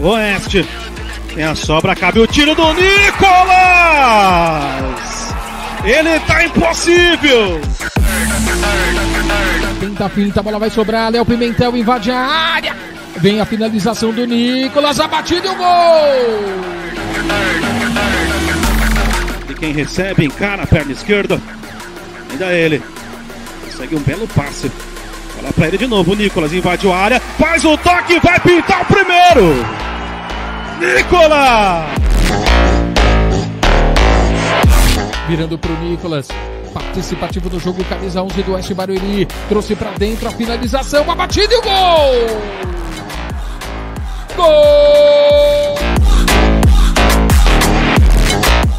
Oeste. Tem a sobra, cabe o tiro do Nicolas! Ele tá impossível! Tenta finta, a bola vai sobrar. Léo Pimentel invade a área. Vem a finalização do Nicolas, a batida e o gol! E quem recebe, encara a perna esquerda. Ainda ele. Consegue um belo passe. Bola pra ele de novo. O Nicolas invade a área. Faz o toque, vai pintar o primeiro! Nicolas! Virando pro Nicolas. Participativo do jogo, camisa 11 do Oeste Barueri. Trouxe pra dentro a finalização, a batida e o gol! Gol!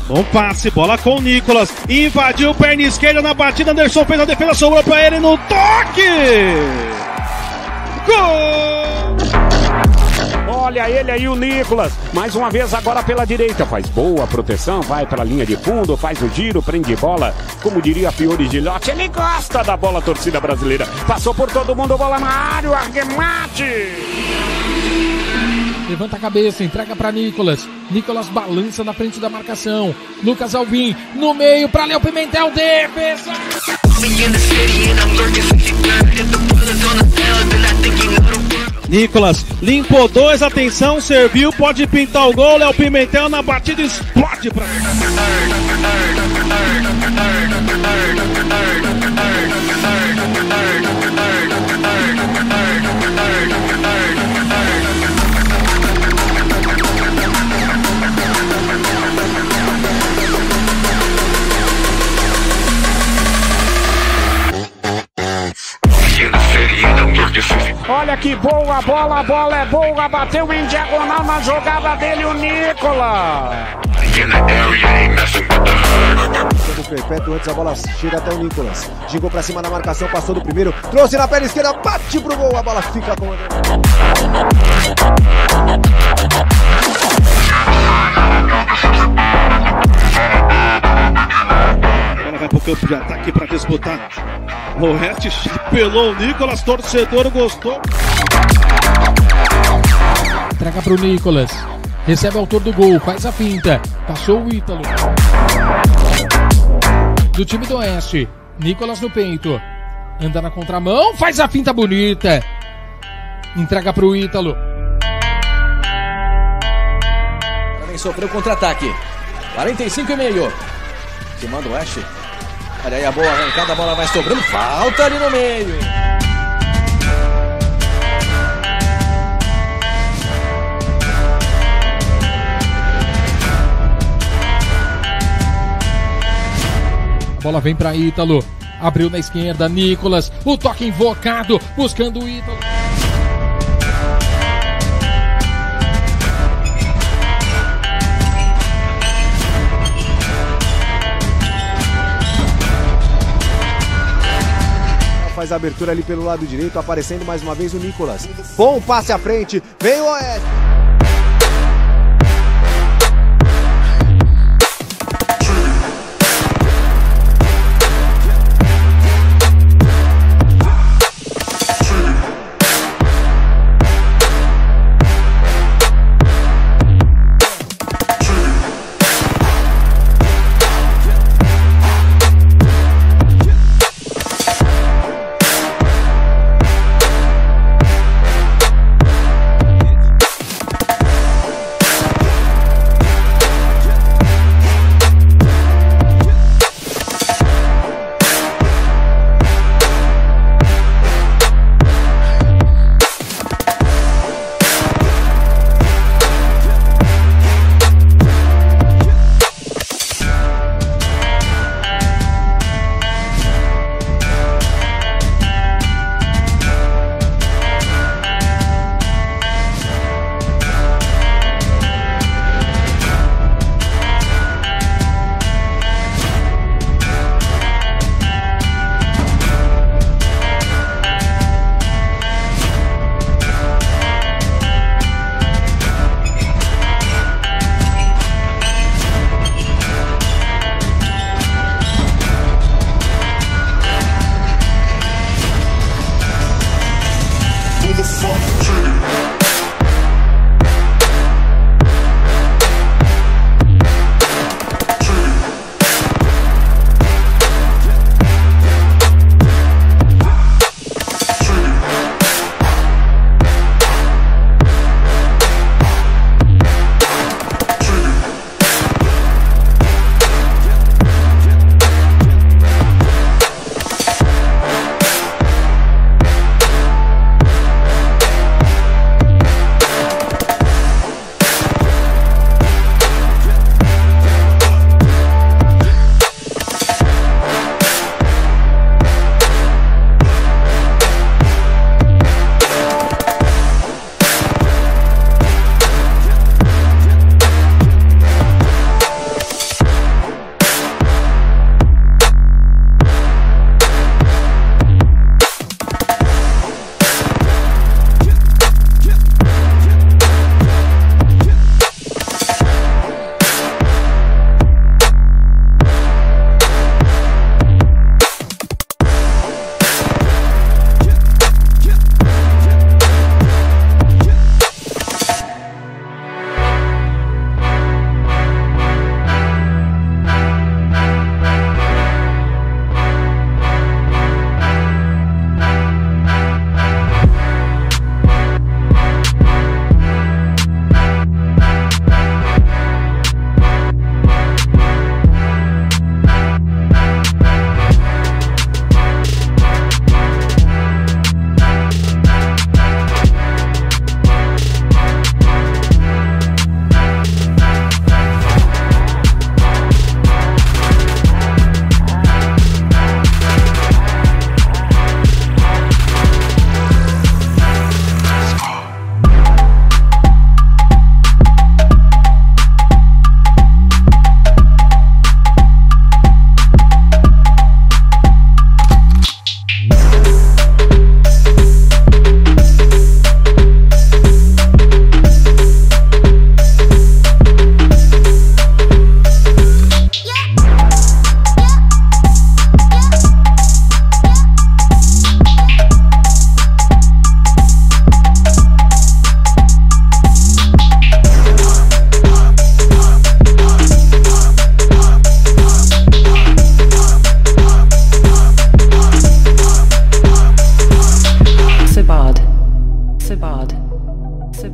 Bom passe, bola com o Nicolas. Invadiu perna esquerda na batida. Anderson fez a defesa, sobrou pra ele no toque! Gol! Olha ele aí, o Nicolas. Mais uma vez agora pela direita. Faz boa proteção, vai para a linha de fundo, faz o giro, prende bola. Como diria Fiore Gilotti, ele gosta da bola torcida brasileira. Passou por todo mundo, bola na área, o arremate. Levanta a cabeça, entrega para Nicolas. Nicolas balança na frente da marcação. Lucas Alvim no meio para Léo Pimentel, defesa. Nicolas limpou dois, atenção, serviu, pode pintar o gol. Léo Pimentel na batida explode pra. Que boa bola, a bola é boa, bateu em diagonal na jogada dele o Nicolas. Jogo perpétuo, antes a bola chega até o Nicolas. Gingou pra cima na marcação, passou do primeiro, trouxe na perna esquerda, bate pro gol, a bola fica com o campo de ataque pra disputar. O Oeste chapelou o Nicolas, torcedor gostou. Entrega pro Nicolas. Recebe o autor do gol, faz a finta. Passou o Ítalo. Do time do Oeste. Nicolas no peito. Anda na contramão, faz a finta bonita. Entrega pro Ítalo. Também sofreu contra-ataque. 45 e meio. Que manda o Oeste. Olha aí a boa arrancada, a bola vai sobrando. Falta ali no meio. A bola vem para Ítalo. Abriu na esquerda, Nicolas. O toque invocado, buscando o Ítalo. Faz a abertura ali pelo lado direito, aparecendo mais uma vez o Nicolas. Bom passe à frente, vem o Oeste.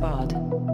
God.